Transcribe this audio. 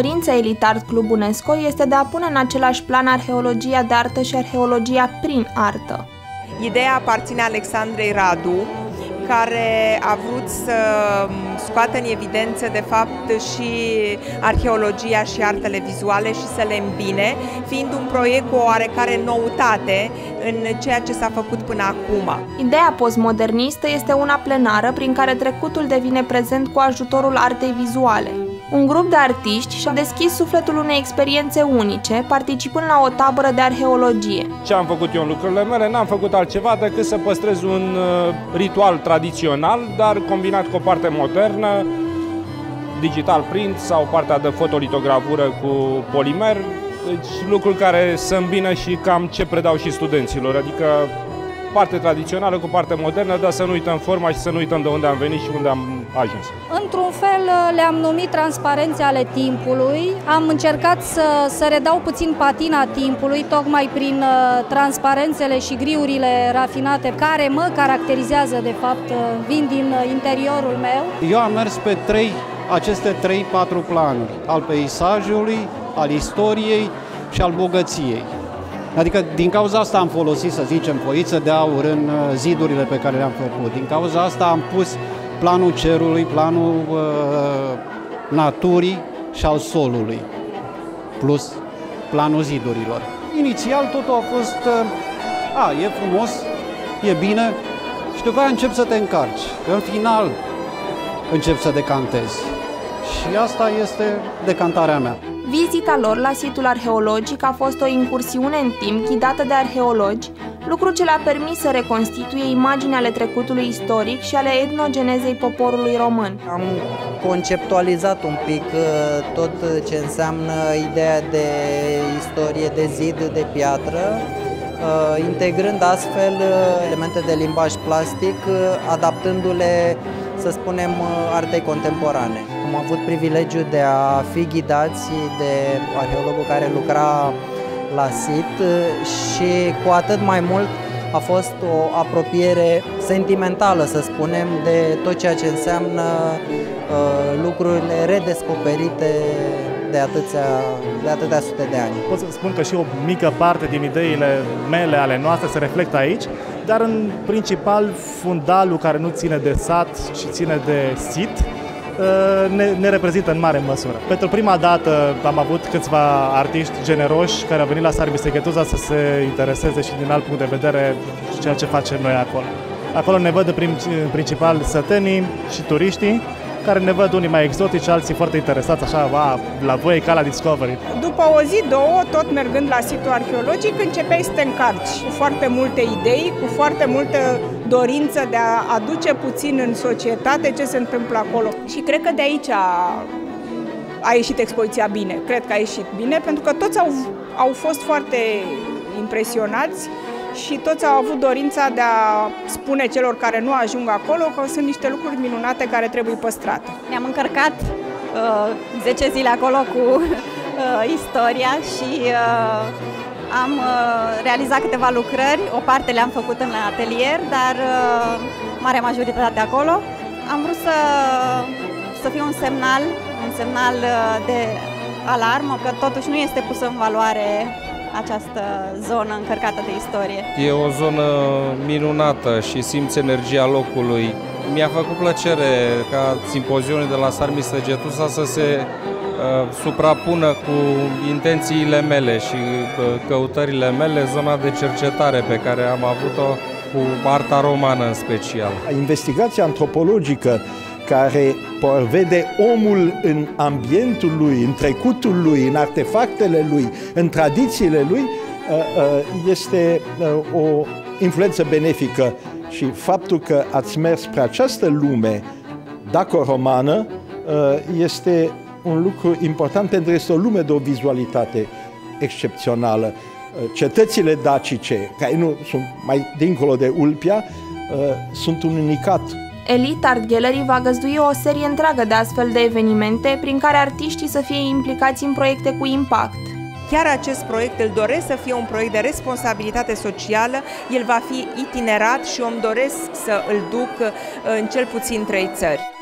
Dorința Elitart Club UNESCO este de a pune în același plan arheologia de artă și arheologia prin artă. Ideea aparține Alexandrei Radu, care a vrut să scoată în evidență de fapt și arheologia și artele vizuale și să le îmbine, fiind un proiect cu o oarecare noutate în ceea ce s-a făcut până acum. Ideea postmodernistă este una plenară prin care trecutul devine prezent cu ajutorul artei vizuale. Un grup de artiști și-a deschis sufletul unei experiențe unice, participând la o tabără de arheologie. Ce am făcut eu în lucrurile mele? N-am făcut altceva decât să păstrez un uh, ritual tradițional, dar combinat cu o parte modernă, digital print sau partea de fotolitogravură cu polimer, deci lucruri care să îmbină și cam ce predau și studenților, adică parte tradițională cu parte modernă, dar să nu uităm forma și să nu uităm de unde am venit și unde am ajuns. Într-un fel le-am numit transparențe ale timpului. Am încercat să, să redau puțin patina timpului, tocmai prin uh, transparențele și griurile rafinate care mă caracterizează, de fapt, uh, vin din uh, interiorul meu. Eu am mers pe trei, aceste trei, patru planuri, al peisajului, al istoriei și al bogăției. Adică din cauza asta am folosit, să zicem, foiță de aur în uh, zidurile pe care le-am făcut. Din cauza asta am pus planul cerului, planul uh, naturii și al solului, plus planul zidurilor. Inițial totul a fost, uh, a, e frumos, e bine, și după aia încep să te încarci. În final încep să decantezi. Și asta este decantarea mea. Vizita lor la situl arheologic a fost o incursiune în timp ghidată de arheologi, lucru ce le-a permis să reconstituie imagini ale trecutului istoric și ale etnogenezei poporului român. Am conceptualizat un pic uh, tot ce înseamnă ideea de istorie de zid de piatră, uh, integrând astfel uh, elemente de limbaj plastic, adaptându-le să spunem, artei contemporane. Am avut privilegiul de a fi ghidați de arheologul care lucra la sit și cu atât mai mult a fost o apropiere sentimentală, să spunem, de tot ceea ce înseamnă uh, lucrurile redescoperite de atâția, de atâtea sute de ani. Pot să spun că și o mică parte din ideile mele, ale noastre, se reflectă aici, dar în principal fundalul care nu ține de sat, ci ține de sit, uh, ne, ne reprezintă în mare măsură. Pentru prima dată am avut câțiva artiști generoși care au venit la Sarbi Seghetuza să se intereseze și din alt punct de vedere ceea ce facem noi acolo. Acolo ne văd în principal sătenii și turiștii, care ne văd unii mai exotici, alții foarte interesați, așa, va, la voi ca la Discovery. După o zi, două, tot mergând la situl arheologic, începeai să te încarci cu foarte multe idei, cu foarte multă dorință de a aduce puțin în societate ce se întâmplă acolo. Și cred că de aici a, a ieșit expoziția bine. Cred că a ieșit bine, pentru că toți au, au fost foarte impresionați și toți au avut dorința de a spune celor care nu ajung acolo că sunt niște lucruri minunate care trebuie păstrate. Ne-am încărcat uh, 10 zile acolo cu uh, istoria și uh, am uh, realizat câteva lucrări, o parte le-am făcut în atelier, dar uh, marea majoritate acolo. Am vrut să, să fie un semnal, un semnal uh, de alarmă, că totuși nu este pusă în valoare această zonă încărcată de istorie. E o zonă minunată și simți energia locului. Mi-a făcut plăcere ca simpozionul de la Sarmi Săgetusa să se uh, suprapună cu intențiile mele și uh, căutările mele, zona de cercetare pe care am avut-o cu arta romană în special. Investigația antropologică care vede omul în ambientul lui, în trecutul lui, în artefactele lui, în tradițiile lui, uh, uh, este uh, o influență benefică și faptul că ați mers spre această lume daco-romană este un lucru important pentru că este o lume de o vizualitate excepțională. Cetățile dacice, care nu sunt mai dincolo de Ulpia, sunt un unicat Elite Art Gallery va găzdui o serie întreagă de astfel de evenimente prin care artiștii să fie implicați în proiecte cu impact. Chiar acest proiect îl doresc să fie un proiect de responsabilitate socială, el va fi itinerat și îmi doresc să îl duc în cel puțin trei țări.